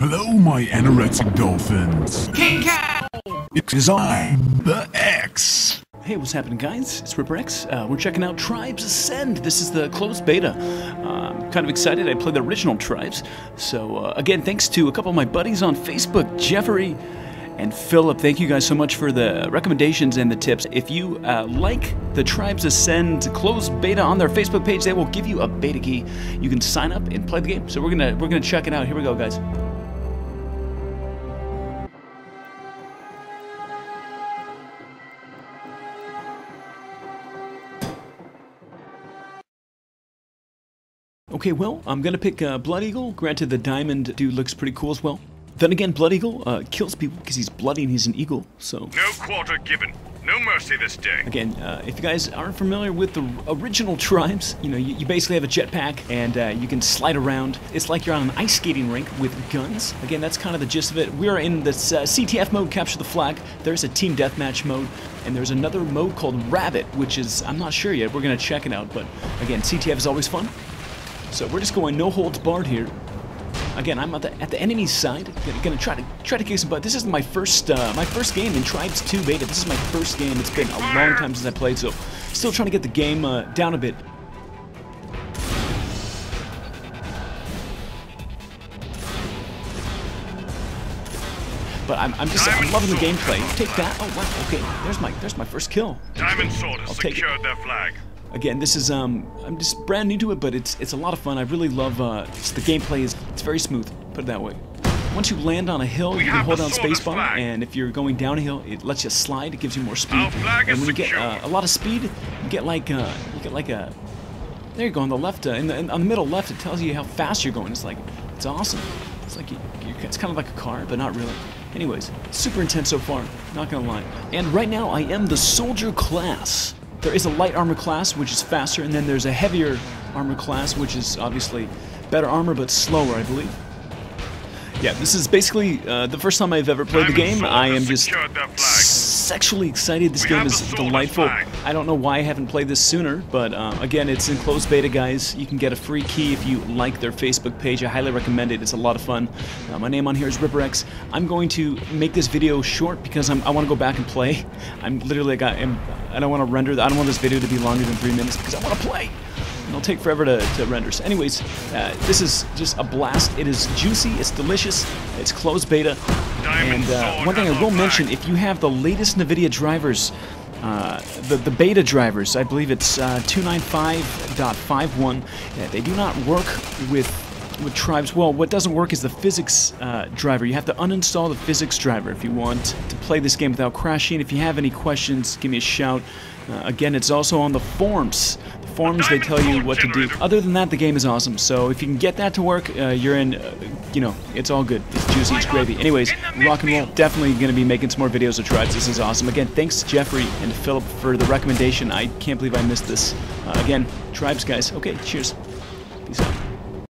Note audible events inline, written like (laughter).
Hello, my anorexic dolphins. King Cow! It is I, the X. Hey, what's happening, guys? It's Ripper X. Uh, we're checking out Tribes Ascend. This is the closed beta. Uh, I'm kind of excited. I played the original Tribes. So, uh, again, thanks to a couple of my buddies on Facebook, Jeffrey and Philip. Thank you guys so much for the recommendations and the tips. If you uh, like the Tribes Ascend closed beta on their Facebook page, they will give you a beta key. You can sign up and play the game. So we're gonna we're gonna check it out. Here we go, guys. Okay, well, I'm gonna pick uh, Blood Eagle. Granted, the diamond dude looks pretty cool as well. Then again, Blood Eagle uh, kills people because he's bloody and he's an eagle. So No quarter given. No mercy this day. again, uh, if you guys aren't familiar with the original tribes, you know you, you basically have a jetpack and uh, you can slide around. It's like you're on an ice skating rink with guns. Again, that's kind of the gist of it. We are in this uh, CTF mode, capture the flag. There's a team deathmatch mode, and there's another mode called Rabbit, which is I'm not sure yet. We're gonna check it out, but again, CTF is always fun. So we're just going no holds barred here. Again, I'm at the, at the enemy's side. Gonna, gonna try to try to kick some butt. This is my first uh, my first game in Tribes 2 beta. This is my first game. It's been a long time since I played, so still trying to get the game uh, down a bit. But I'm, I'm just I'm loving the gameplay. Take that. Oh wow. Okay. There's my there's my first kill. Diamond Sword has I'll take it. secured their flag. Again, this is um, I'm just brand new to it, but it's it's a lot of fun. I really love uh, the gameplay is it's very smooth. Put it that way. Once you land on a hill, We you can hold down spacebar, and if you're going down a hill, it lets you slide. It gives you more speed. And when you get uh, a lot of speed, you get like uh, you get like a there you go on the left, uh, in the in, on the middle left. It tells you how fast you're going. It's like it's awesome. It's like you, it's kind of like a car, but not really. Anyways, super intense so far. Not gonna lie. And right now, I am the soldier class. There is a light armor class, which is faster, and then there's a heavier armor class, which is obviously better armor but slower, I believe. Yeah, this is basically uh, the first time I've ever played the game. I am just secured their flag. sexually excited. This We game is the sword of delightful. I don't know why I haven't played this sooner, but uh, again, it's in closed beta, guys. You can get a free key if you like their Facebook page. I highly recommend it. It's a lot of fun. Uh, my name on here is RipperX. I'm going to make this video short because I'm, I want to go back and play. (laughs) I'm literally I am. I don't want to render. I don't want this video to be longer than three minutes because I want to play. It'll take forever to, to render. So anyways, uh, this is just a blast. It is juicy. It's delicious. It's closed beta. Diamond And uh, one thing I will mention, if you have the latest NVIDIA drivers, uh, the, the beta drivers, I believe it's uh, 295.51, uh, they do not work with with tribes. Well, what doesn't work is the PhysX uh, driver. You have to uninstall the PhysX driver if you want to play this game without crashing. If you have any questions, give me a shout. Uh, again, it's also on the forums. The forums, they tell you what to do. Other than that, the game is awesome. So if you can get that to work, uh, you're in, uh, you know, it's all good. It's juicy, it's gravy. Anyways, rock and roll. Definitely going to be making some more videos of tribes. This is awesome. Again, thanks Jeffrey and Philip for the recommendation. I can't believe I missed this. Uh, again, tribes, guys. Okay, cheers.